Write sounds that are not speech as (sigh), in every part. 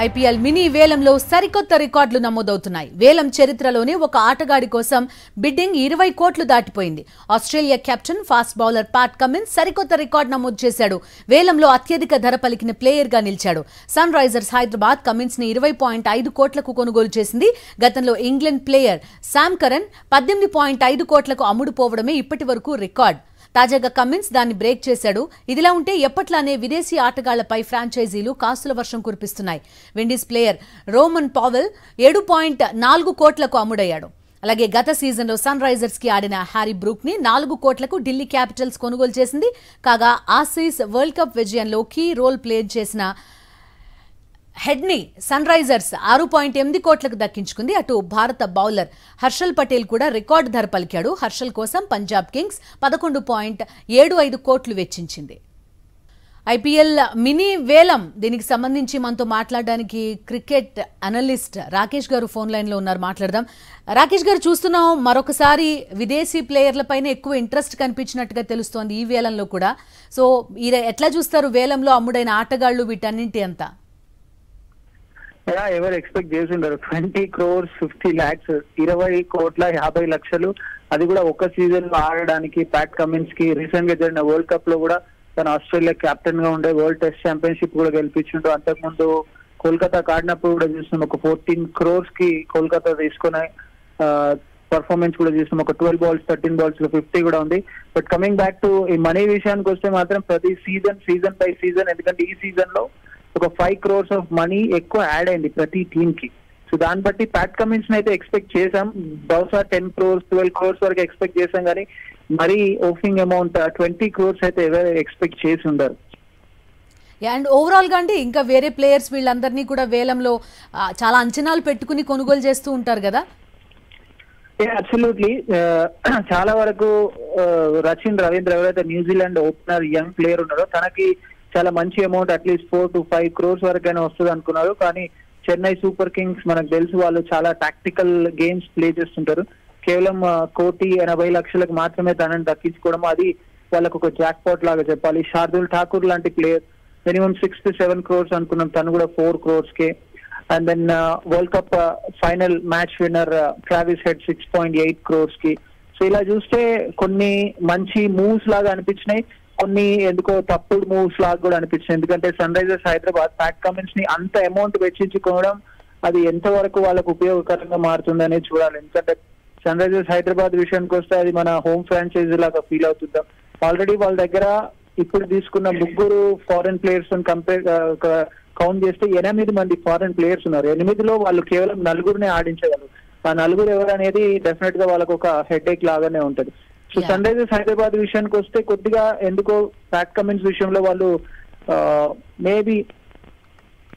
IPL mini వేలంలో సరికొత్త రికార్డులు నమోదవుతున్నాయి. వేలం చరిత్రలోనే ఒక ఆటగాడి కోసం బిడ్డింగ్ ఇరవై కోట్లు దాటిపోయింది. Australia captain fast bowler Pat Cummins సరికొత్త రికార్డు నమోదు చేశాడు. వేలంలో అత్యధిక ధర పలికిన ప్లేయర్గా నిలిచాడు. సన్ రైజర్స్ హైదరాబాద్ కమిన్స్ని ఇరవై పాయింట్ ఐదు కోట్లకు కొనుగోలు చేసింది. గతంలో ఇంగ్లాండ్ ప్లేయర్ శామ్ కరణ్ పద్దెనిమిది పాయింట్ ఐదు కోట్లకు అమ్ముడుపోవడమే ఇప్పటి వరకు రికార్డ్. తాజాగా కమిన్స్ దాన్ని బ్రేక్ చేశాడు. ఇదిలా ఉంటే ఎప్పట్లానే విదేశీ ఆటగాళ్ళపై ఫ్రాంచైజీలు కాసుల వర్షం కురిపిస్తున్నాయి. విండీస్ ప్లేయర్ రోమన్ పావెల్ ఏడు పాయింట్ నాలుగు కోట్లకు అమ్ముడయ్యాడు. అలాగే గత సీజన్లో సన్ రైజర్స్కి ఆడిన హ్యారీ బ్రూక్ని నాలుగు కోట్లకు ఢిల్లీ క్యాపిటల్స్ కొనుగోలు చేసింది. కాగా ఆసీస్ వరల్డ్ కప్ విజయంలో కీ రోల్ ప్లే చేసిన హెడ్ని సన్ రైజర్స్ ఆరు పాయింట్ ఎనిమిది కోట్లకు దక్కించుకుంది. అటు భారత బౌలర్ హర్షల్ పటేల్ కూడా రికార్డు ధర పలికాడు. హర్షల్ కోసం పంజాబ్ కింగ్స్ పదకొండు పాయింట్ ఏడు ఐదు కోట్లు వెచ్చించింది. ఐపీఎల్ మినీ వేలం దీనికి సంబంధించి మనతో మాట్లాడడానికి క్రికెట్ అనలిస్ట్ రాకేష్ గారు ఫోన్ లైన్లో ఉన్నారు. మాట్లాడదాం. రాకేష్ గారు చూస్తున్నాం మరొకసారి విదేశీ ప్లేయర్లపైన ఎక్కువ ఇంట్రెస్ట్ కనిపించినట్టుగా తెలుస్తోంది ఈ వేలంలో కూడా. సో ఈర ఎట్లా చూస్తారు? వేలంలో అమ్ముడైన ఆటగాళ్ళు వీటన్నింటి అంతా? ఎవరు ఎక్స్పెక్ట్ చేసి ఉండరు ట్వంటీ క్రోర్స్ ఫిఫ్టీ లాక్స్ ఇరవై కోట్ల యాభై లక్షలు. అది కూడా ఒక సీజన్లో ఆడడానికి ప్యాట్ కమిన్స్కి రీసెంట్గా జరిగిన వరల్డ్ కప్లో కూడా తన ఆస్ట్రేలియా కెప్టెన్గా ఉండే వరల్డ్ టెస్ట్ ఛాంపియన్షిప్ కూడా గెలిపించిండు. అంతకుముందు కోల్కతా ఆడినప్పుడు కూడా చూసినాం ఒక ఫోర్టీన్ క్రోర్స్కి కోల్కతా తీసుకునే పర్ఫార్మెన్స్ కూడా చూసినాం. ఒక ట్వెల్వ్ బాల్స్ థర్టీన్ బాల్స్లో ఫిఫ్టీ కూడా ఉంది. బట్ కమింగ్ బ్యాక్ టు ఈ మనీ విషయానికి వస్తే మాత్రం ప్రతి సీజన్ సీజన్ బై సీజన్ ఎందుకంటే ఈ సీజన్లో ఒక ఫైవ్ క్రోర్స్ ఆఫ్ మనీ ఎక్కువ యాడ్ అయింది ప్రతి టీమ్కి. సో దాన్ని బట్టి ప్యాట్ కమిన్స్ అయితే ఎక్స్పెక్ట్ చేసాం బహుశా టెన్ క్రోర్స్ ట్వెల్వ్ క్రోర్స్ వరకు ఎక్స్పెక్ట్ చేసాం కానీ మరీ ఓపెనింగ్ అమౌంట్ ట్వంటీ క్రోర్స్ అయితే ఎవరు ఎక్స్పెక్ట్ చేసి ఉండరు. అండ్ ఓవరాల్గా అంటే ఇంకా వేరే ప్లేయర్స్ వీళ్ళందరినీ కూడా వేలంలో చాలా అంచనాలు పెట్టుకుని కొనుగోలు చేస్తూ ఉంటారు కదా? అబ్సల్యూట్లీ (clears throat) చాలా వరకు రచిన్ రవీంద్ర ఎవరైతే న్యూజిలాండ్ ఓపెనర్ యంగ్ ప్లేయర్ ఉన్నారో తనకి చాలా మంచి amount at least four to five crores వరకైనా వస్తుంది అనుకున్నారు. కానీ చెన్నై సూపర్ కింగ్స్ మనకు తెలుసు వాళ్ళు చాలా టాక్టికల్ గేమ్స్ ప్లే చేస్తుంటారు. కేవలం కోటి ఎనభై లక్షలకు మాత్రమే తనని దక్కించుకోవడం అది వాళ్ళకు ఒక జాక్ పాట్ లాగా చెప్పాలి. శార్దుల్ ఠాకూర్ లాంటి player minimum six to seven crores అనుకున్నాం. తను కూడా four crores K. And then world cup final match winner Travis Head six point eight క్రోర్స్కి. So ఇలా చూస్తే కొన్ని మంచి మూవ్స్ లాగా అనిపించినాయి. కొన్ని ఎందుకో తప్పుడు మూవ్స్ లాగా కూడా అనిపించింది. ఎందుకంటే సన్ రైజర్స్ హైదరాబాద్ ప్యాట్ కమిన్స్ని అంత అమౌంట్ వెచ్చించుకోవడం అది ఎంతవరకు వాళ్ళకు ఉపయోగకరంగా మారుతుందనే చూడాలి. ఎందుకంటే సన్ రైజర్స్ హైదరాబాద్ విషయానికి వస్తే అది మన హోమ్ ఫ్రాంచైజీ లాగా ఫీల్ అవుతుందాం? ఆల్రెడీ వాళ్ళ దగ్గర ఇప్పుడు తీసుకున్న ముగ్గురు ఫారెన్ ప్లేయర్స్ కంపేర్ కౌంట్ చేస్తే ఎనిమిది మంది ఫారెన్ ప్లేయర్స్ ఉన్నారు. ఎనిమిదిలో వాళ్ళు కేవలం నలుగురినే ఆడించగలరు ఆ నలుగురు ఎవరు అనేది డెఫినెట్గా వాళ్ళకు ఒక హెడ్ ఏక్ లాగానే ఉంటది. సో. సన్ రైజర్స్ హైదరాబాద్ విషయానికి వస్తే కొద్దిగా ఎందుకో ప్యాట్ కమిన్స్ విషయంలో వాళ్ళు మేబీ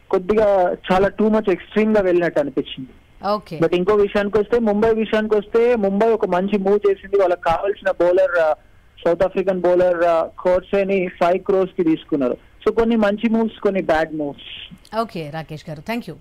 కొద్దిగా చాలా టూ మచ్ ఎక్స్ట్రీమ్గా వెళ్ళినట్టు అనిపించింది బట్ ఇంకో విషయానికి వస్తే ముంబై విషయానికి వస్తే ముంబై ఒక మంచి మూవ్ చేసింది వాళ్ళకి కావాల్సిన బౌలర్ సౌత్ ఆఫ్రికన్ బౌలర్ కోర్సేని ఫైవ్ క్రోర్స్కి తీసుకున్నారు సో కొన్ని మంచి మూవ్స్ కొన్ని బ్యాడ్ మూవ్స్ ఓకే రాకేష్ గారు థ్యాంక్ యూ